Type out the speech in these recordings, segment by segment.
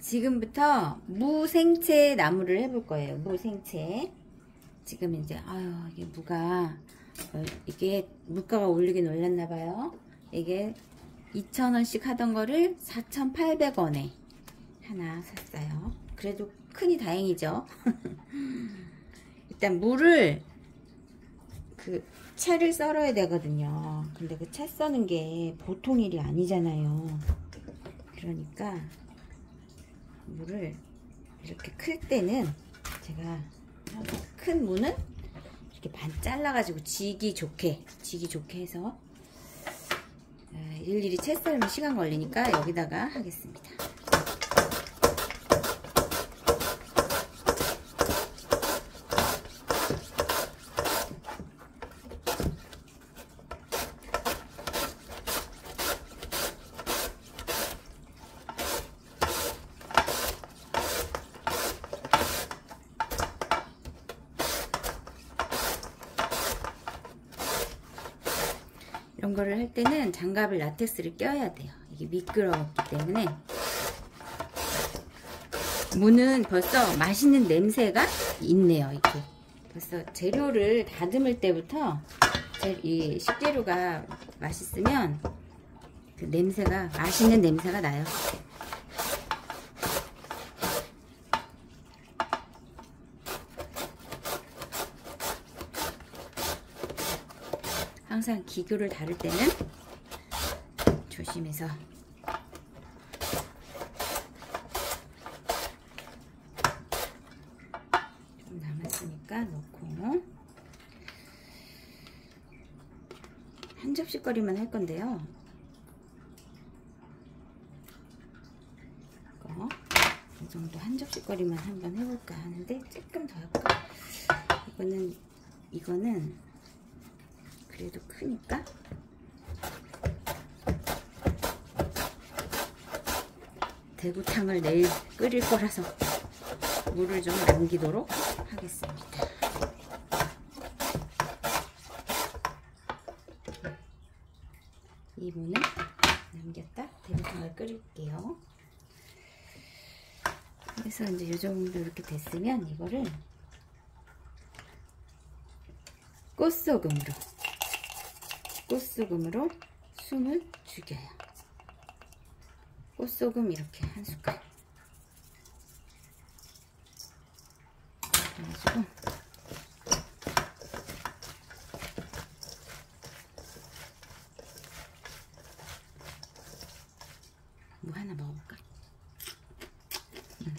지금부터 무생채 나무를 해볼 거예요. 무생채. 지금 이제 아유 이게 무가 어, 이게 물가가 올리긴 올렸나 봐요. 이게 2,000원씩 하던 거를 4,800원에 하나 샀어요. 그래도 크니 다행이죠. 일단 물을 그 채를 썰어야 되거든요. 근데 그 채 써는 게 보통 일이 아니잖아요. 그러니까 물을 이렇게 클 때는 제가 큰 무는 이렇게 반 잘라가지고 지기 좋게 지기 좋게 해서 어, 일일이 채 썰면 시간 걸리니까 여기다가 하겠습니다. 거를 할 때는 장갑을 라텍스를 껴야 돼요. 이게 미끄러웠기 때문에 무는 벌써 맛있는 냄새가 있네요. 이렇게 벌써 재료를 다듬을 때부터 이 식재료가 맛있으면 그 냄새가 맛있는 냄새가 나요. 항상 기교를 다룰 때는 조심해서 좀 남았으니까 넣고 한 접시거리만 할 건데요. 이 정도 한 접시거리만 한번 해볼까 하는데 조금 더 할까? 이거는 이거는 그래도 크니까 대구탕을 내일 끓일 거라서 물을 좀 남기도록 하겠습니다. 이 무는 남겼다 대구탕을 끓일게요. 그래서 이제 이 정도 이렇게 됐으면 이거를 꽃소금으로 꽃소금으로 숨을 죽여요. 꽃소금 이렇게 한 숟갈. 그래가지고 뭐 하나 먹어볼까? 음.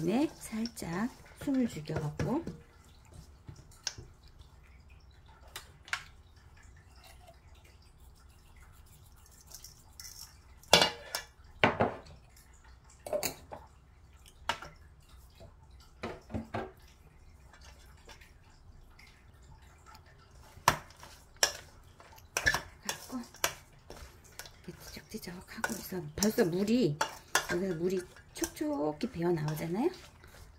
꽃소금에 살짝 숨을 죽여갖고. 찌적찌적 하고 있어. 벌써 물이 여기서 물이 촉촉히 배어 나오잖아요.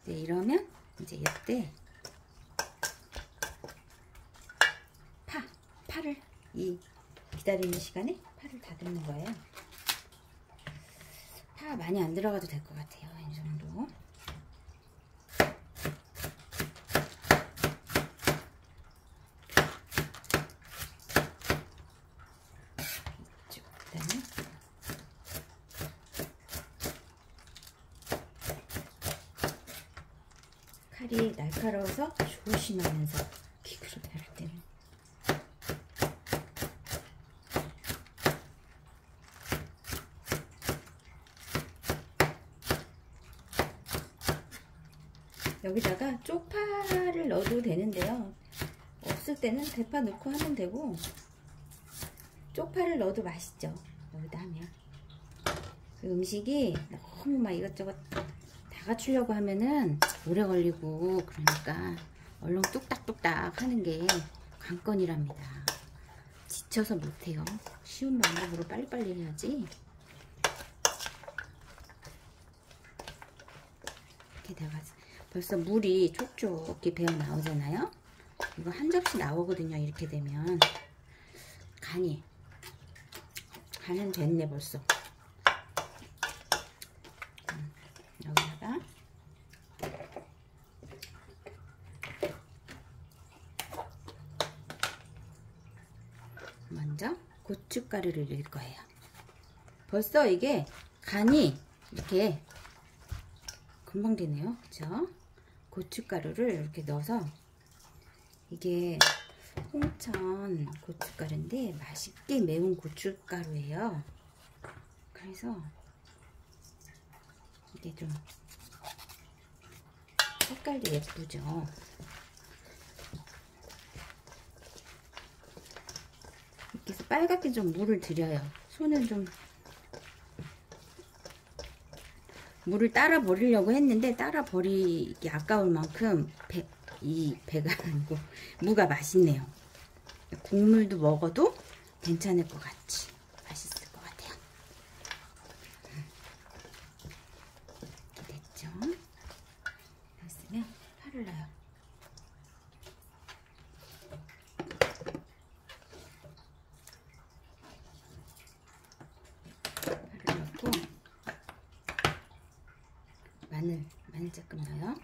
네, 이러면 이제 이때 파, 파를 이 기다리는 시간에 파를 다듬는 거예요. 파 많이 안 들어가도 될 것 같아요. 이 정도. 이쪽 그다음에 칼이 날카로워서 조심하면서 기구를 다룰 때는 여기다가 쪽파를 넣어도 되는데요. 없을 때는 대파 넣고 하면 되고 쪽파를 넣어도 맛있죠. 여기다 하면. 그 음식이 너무 막 이것저것 다 갖추려고 하면은 오래 걸리고 그러니까 얼른 뚝딱뚝딱 하는 게 관건이랍니다. 지쳐서 못해요. 쉬운 방법으로 빨리빨리 해야지. 돼가지고 벌써 물이 촉촉히 배어 나오잖아요. 이거 한 접시 나오거든요. 이렇게 되면 간이 간은 됐네 벌써. 음, 여기다가 먼저 고춧가루를 넣을 거예요. 벌써 이게 간이 이렇게 금방 되네요. 그죠? 고춧가루를 이렇게 넣어서 이게 홍천 고춧가루인데 맛있게 매운 고춧가루예요. 그래서 이게 좀 색깔도 예쁘죠. 이렇게 해서 빨갛게 좀 물을 들여요. 손은 좀 물을 따라 버리려고 했는데 따라 버리기 아까울 만큼 배, 이 배가 아니고 무가 맛있네요. 국물도 먹어도 괜찮을 것 같이 맛있을 것 같아요. 이렇게 됐죠? 됐으면 파를 넣어요. 파를 넣고 마늘, 마늘 조금 넣어요.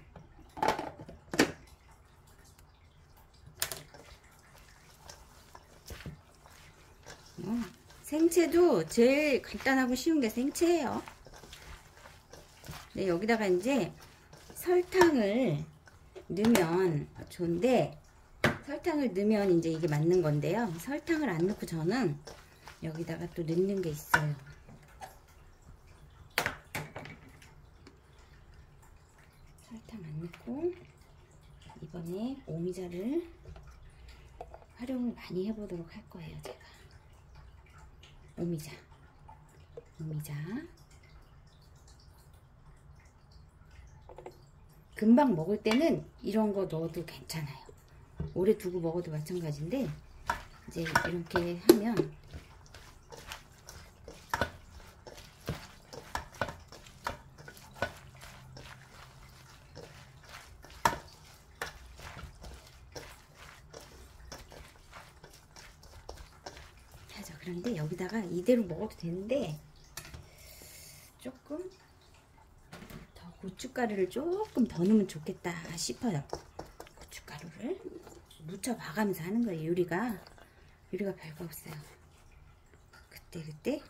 어, 생채도 제일 간단하고 쉬운 게 생채예요. 네, 여기다가 이제 설탕을 넣으면 좋은데 설탕을 넣으면 이제 이게 맞는 건데요. 설탕을 안 넣고 저는 여기다가 또 넣는 게 있어요. 설탕 안 넣고 이번에 오미자를 활용을 많이 해보도록 할 거예요 제가 오미자. 오미자. 금방 먹을 때는 이런 거 넣어도 괜찮아요. 오래 두고 먹어도 마찬가지인데 이제 이렇게 하면 그런데 여기다가 이대로 먹어도 되는데 조금 더 고춧가루를 조금 더 넣으면 좋겠다 싶어요. 고춧가루를 묻혀 봐가면서 하는 거예요. 요리가 요리가 별거 없어요. 그때 그때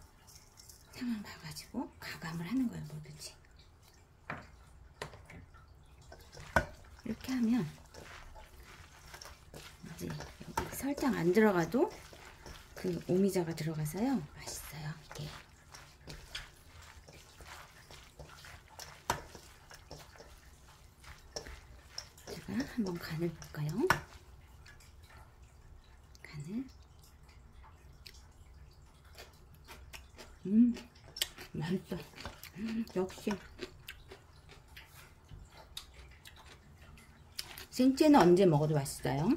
상황 봐가지고 가감을 하는 거예요. 뭐든지 이렇게 하면 이제 여기 설탕 안 들어가도 그 오미자가 들어가서요. 맛있어요 이게. 제가 한번 간을 볼까요? 간을. 음 맛있어. 음, 역시. 생채는 언제 먹어도 맛있어요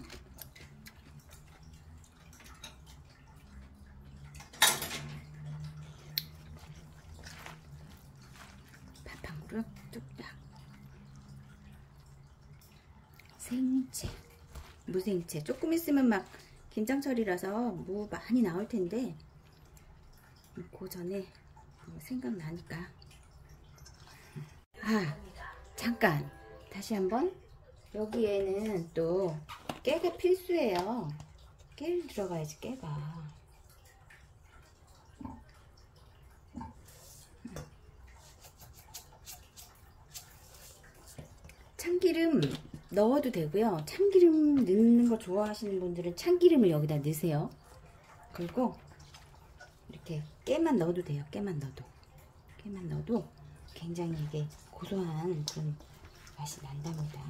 뚝딱 생채. 무생채. 조금 있으면 막 김장철이라서 무 많이 나올 텐데 그 전에 생각나니까. 아 잠깐. 다시 한번. 여기에는 또 깨가 필수예요. 깨를 들어가야지 깨가 참기름 넣어도 되고요. 참기름 넣는 거 좋아하시는 분들은 참기름을 여기다 넣으세요. 그리고 이렇게 깨만 넣어도 돼요. 깨만 넣어도. 깨만 넣어도 굉장히 이게 고소한 그런 맛이 난답니다.